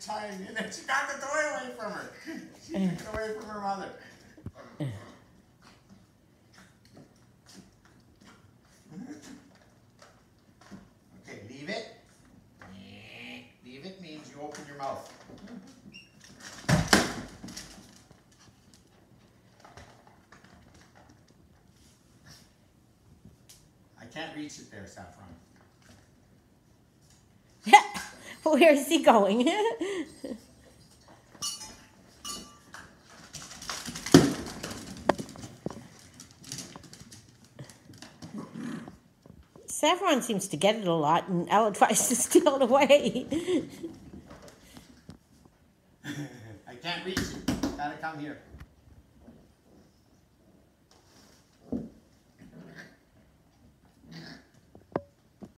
tying in and she got the toy away from her. She took it away from her mother. Okay, leave it. Leave it means you open your mouth. I can't reach it there, Saffron. Where is he going? Saffron seems to get it a lot, and Ella tries to steal it away. I can't reach it. Gotta come here.